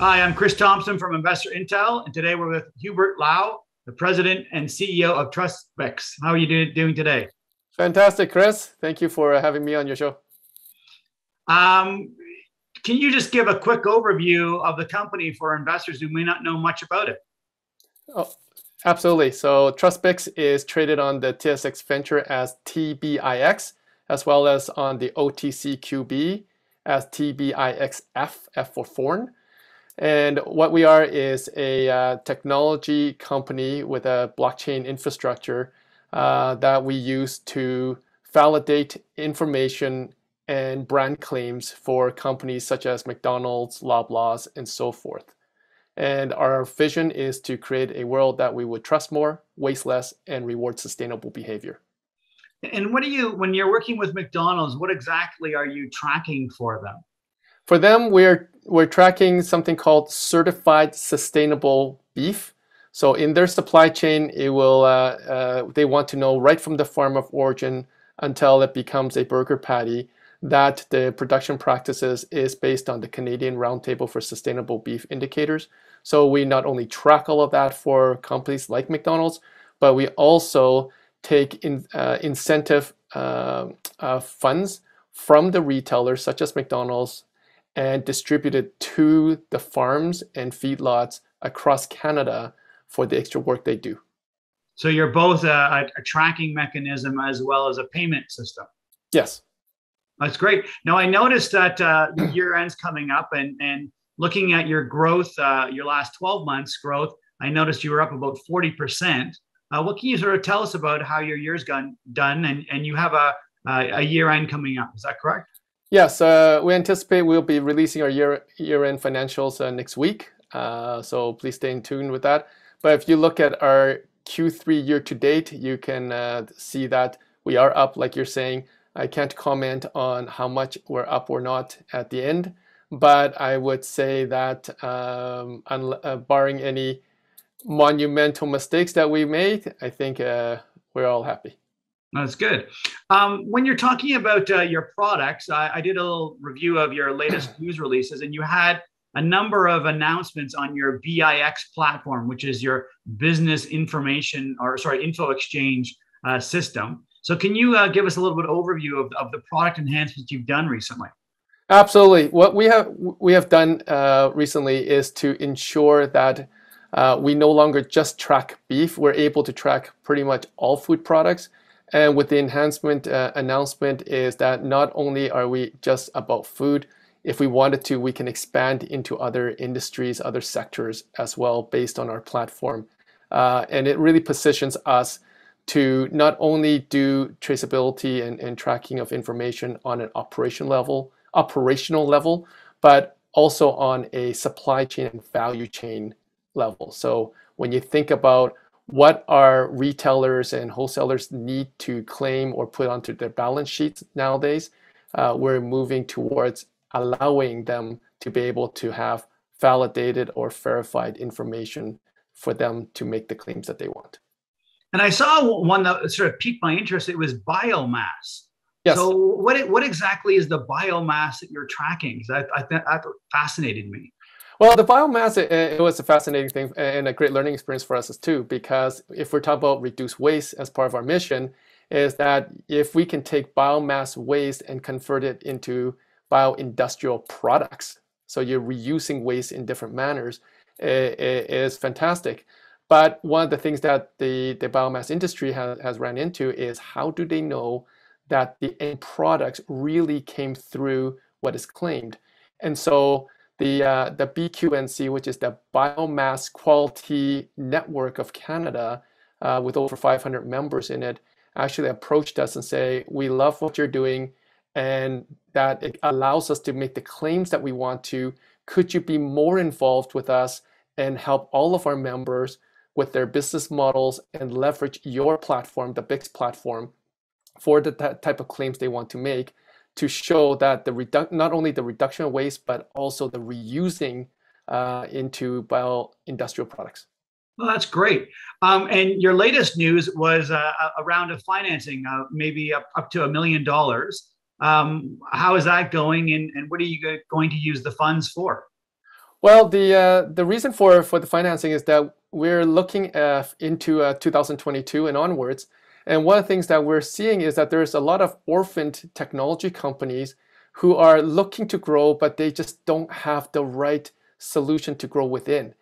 Hi, I'm Chris Thompson from Investor Intel, and today we're with Hubert Lau, the President and CEO of TrustBix. How are you do- doing today? Fantastic, Chris. Thank you for having me on your show. Um, can you just give a quick overview of the company for investors who may not know much about it? Oh, absolutely. So TrustBix is traded on the TSX Venture as TBIX, as well as on the OTCQB as TBIXF, F for foreign. And what we are is a uh, technology company with a blockchain infrastructure uh, that we use to validate information and brand claims for companies such as McDonald's, Loblaws, and so forth. And our vision is to create a world that we would trust more, waste less, and reward sustainable behavior. And what do you, when you're working with McDonald's, what exactly are you tracking for them? For them, we're we're tracking something called certified sustainable beef. So in their supply chain, it will uh, uh, they want to know right from the farm of origin until it becomes a burger patty that the production practices is based on the Canadian Roundtable for Sustainable Beef indicators. So we not only track all of that for companies like McDonald's, but we also take in, uh, incentive uh, uh, funds from the retailers such as McDonald's and distributed to the farms and feedlots across Canada for the extra work they do. So you're both a, a tracking mechanism as well as a payment system. Yes. That's great. Now I noticed that uh, year end's coming up, and and looking at your growth, uh, your last 12 months growth, I noticed you were up about 40 percent. Uh, what can you sort of tell us about how your year's gone done, and and you have a a year end coming up? Is that correct? Yes, uh, we anticipate we'll be releasing our year year end financials uh, next week. Uh, so please stay in tune with that. But if you look at our Q3 year to date, you can uh, see that we are up, like you're saying. I can't comment on how much we're up or not at the end, but I would say that um, uh, barring any monumental mistakes that we made, I think uh, we're all happy. That's good. Um, when you're talking about uh, your products, I, I, did a little review of your latest news releases, and you had a number of announcements on your BIX platform, which is your business information or sorry, info exchange uh, system. So, can you uh, give us a little bit of overview of, of the product enhancements you've done recently? Absolutely. What we have we have done uh, recently is to ensure that uh, we no longer just track beef. We're able to track pretty much all food products and with the enhancement uh, announcement is that not only are we just about food, if we wanted to, we can expand into other industries, other sectors as well based on our platform. Uh, and it really positions us to not only do traceability and, and tracking of information on an operation level, operational level, but also on a supply chain and value chain level. So when you think about what our retailers and wholesalers need to claim or put onto their balance sheets nowadays. Uh, we're moving towards allowing them to be able to have validated or verified information for them to make the claims that they want. And I saw one that sort of piqued my interest. It was biomass. Yes. So what what exactly is the biomass that you're tracking? That I, that fascinated me. Well, the biomass, it, it, was a fascinating thing and a great learning experience for us too, because if we're talking about reduce waste as part of our mission, is that if we can take biomass waste and convert it into bioindustrial products, so you're reusing waste in different manners, it, it is fantastic. But one of the things that the, the biomass industry has, has ran into is how do they know that the end products really came through what is claimed? And so the, uh, the BQNC, which is the Biomass Quality Network of Canada, uh, with over 500 members in it, actually approached us and say, we love what you're doing and that it allows us to make the claims that we want to. Could you be more involved with us and help all of our members with their business models and leverage your platform, the BIX platform, for the type of claims they want to make? To show that the redu- not only the reduction of waste, but also the reusing uh, into bio-industrial products. Well, that's great. Um, and your latest news was uh, a round of financing, uh, maybe up, up to a million dollars. Um, how is that going, and, and what are you going to use the funds for? Well, the uh, the reason for for the financing is that we're looking at, into uh, 2022 and onwards, and one of the things that we're seeing is that there's a lot of orphaned technology companies who are looking to grow, but they just don't have the right solution to grow within.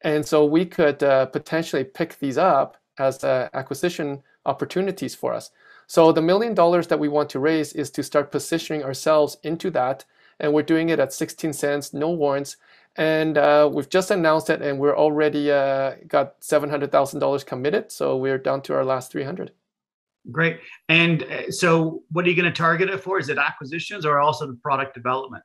And so we could uh, potentially pick these up as uh, acquisition opportunities for us. So the million dollars that we want to raise is to start positioning ourselves into that. And we're doing it at 16 cents, no warrants. And uh, we've just announced it and we're already uh, got $700,000 committed. So we're down to our last 300. Great. And uh, so what are you going to target it for? Is it acquisitions or also the product development?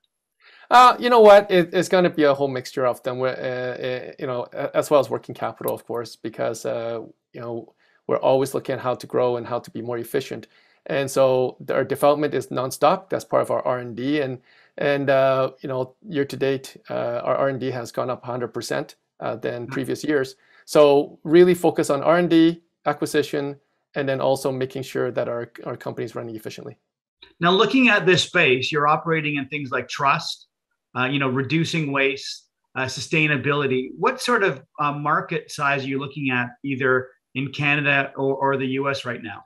Uh, you know what? It, it's going to be a whole mixture of them. Uh, uh, you know, as well as working capital, of course, because uh, you know we're always looking at how to grow and how to be more efficient. And so our development is nonstop. That's part of our R and D. And and uh, you know, year to date, uh, our R and D has gone up 100 percent than mm-hmm. previous years. So really focus on R and D, acquisition, and then also making sure that our our company is running efficiently. Now, looking at this space, you're operating in things like trust, uh, you know, reducing waste, uh, sustainability. What sort of uh, market size are you looking at, either in Canada or, or the US right now?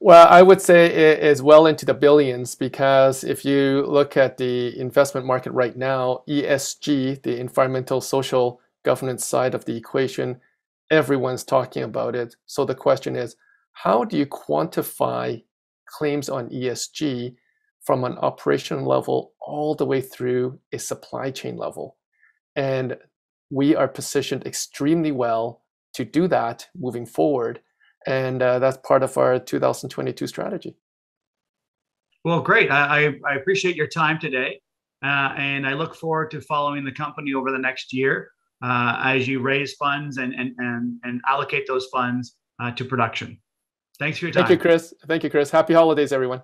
Well, I would say it is well into the billions because if you look at the investment market right now, ESG, the environmental social governance side of the equation, everyone's talking about it. So the question is, how do you quantify claims on ESG from an operational level all the way through a supply chain level? And we are positioned extremely well to do that moving forward. And uh, that's part of our 2022 strategy. Well, great. I, I appreciate your time today. Uh, and I look forward to following the company over the next year uh, as you raise funds and, and, and, and allocate those funds uh, to production. Thanks for your time. Thank you, Chris. Thank you, Chris. Happy holidays, everyone.